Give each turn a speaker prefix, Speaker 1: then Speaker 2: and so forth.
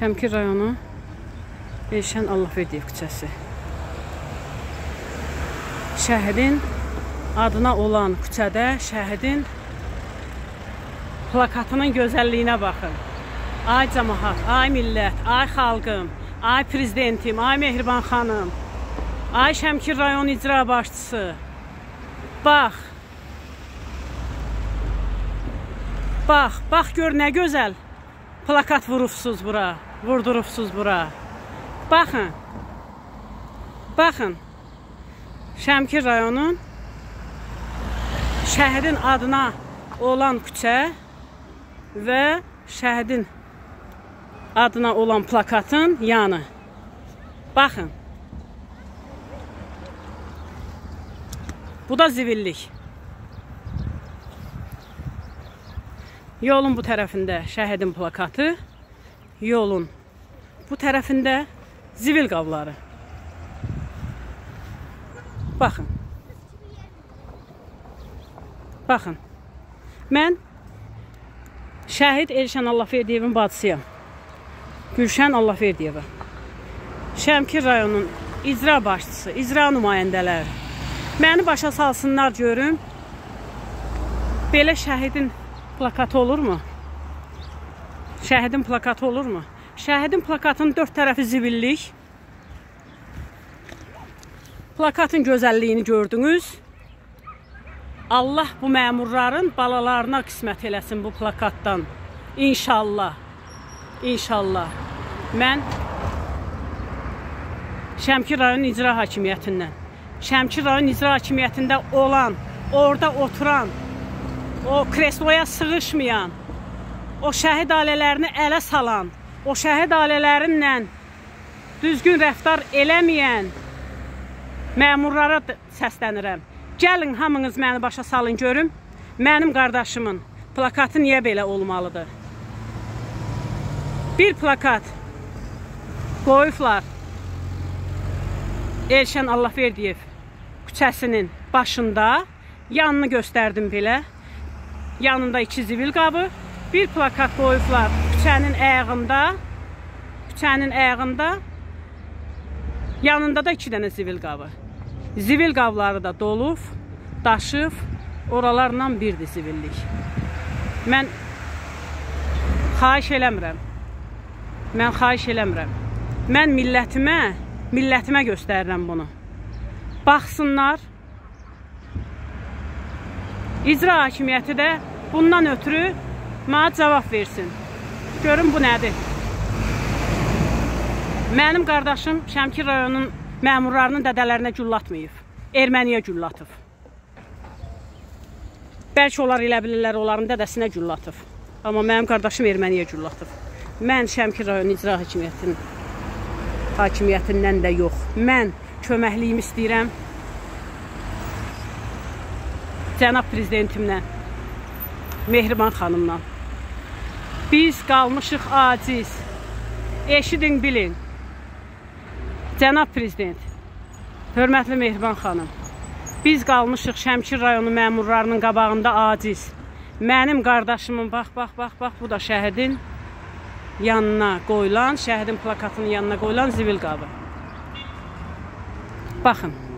Speaker 1: Şəmkir rayonu Elşən Allahverdiyev küçəsi. Şəhidin adına olan küçədə şəhidin plakatının gözəlliyinə baxın. Ay cəmahat, ay millət, ay xalqım, ay prezidentim, ay Mehriban xanım, ay Şəmkir rayon icra başçısı. Bax. Bax, bax gör nə gözəl plakat vurubsuz bura, vurdurubsuz bura. Baxın. Baxın. Şəmkir rayonun şəhidin adına olan küçə və şəhidin adına olan plakatın yanı. Baxın. Bu da zivillik. Yolun bu tərəfində şəhidin plakatı, yolun bu tərəfində zivil qabları. Baxın. Baxın. Mən şəhid Elşən Allahverdiyevin bacısıyam. Gülşən Allahverdiyeva. Şəmkir rayonunun icra başçısı, icra nümayəndələri. Məni başa salsınlar görüm. Belə şəhidin plakatı olurmu? Şəhidin plakatı olurmu? Şəhidin plakatının dörd tərəfi zibillik. Plakatın gözəlliyini gördünüz. Allah bu məmurların balalarına qismət eləsin bu plakatdan. İnşallah. İnşallah. Mən Şəmkir rayon icra hakimiyyətindən, Şəmkir rayon icra hakimiyyətində olan, orada oturan, o kresloya sığışmayan, o şəhid ailələrini ələ salan, o şəhid ailələrinlə düzgün rəftar eləməyən məmurlara səslənirəm. Gəlin hamınız məni başa salın görüm. Mənim qardaşımın plakatı niyə belə olmalıdır? Bir plakat qoyublar. Elşən Allahverdiyev küçəsinin başında yanını göstərdim belə. Yanında iki zivil qabı, bir plakat qoyublar küçənin əyağında. Küçənin əyağında yanında da iki dənə zivil qabı. Zivil qabları da dolub, daşıb, oralarla birdir zivillik. Mən xahiş eləmirəm. Mən xahiş eləmirəm. Mən millətimə, millətimə göstərirəm bunu. Baxsınlar. İcra hakimiyyəti də bundan ötürü mənə cavab versin. Görün bu nədir? Mənim qardaşım Şəmkir rayonunun məmurlarının dədələrinə güllatmayıb. Erməniyə güllatıb. Bəlkə onlar elə bilirlər, onların dədəsinə güllatıb. Amma mənim qardaşım erməniyə güllatıb. Mən Şəmkir rayon icra hakimiyyətinin hakimiyyətindən də yox. Mən köməkliyimi istəyirəm. Cənab prezidentimlə, Mehriban xanımla. Biz qalmışıq aciz. Eşidin, bilin. Cənab prezident, hörmətli Mehriban xanım, biz qalmışıq Şəmkir rayonu məmurlarının qabağında aciz. Mənim qardaşımın, bax, bax, bax, bax, bu da şəhidin yanına qoyulan, şəhidin plakatının yanına qoyulan zivil qabı. Baxın.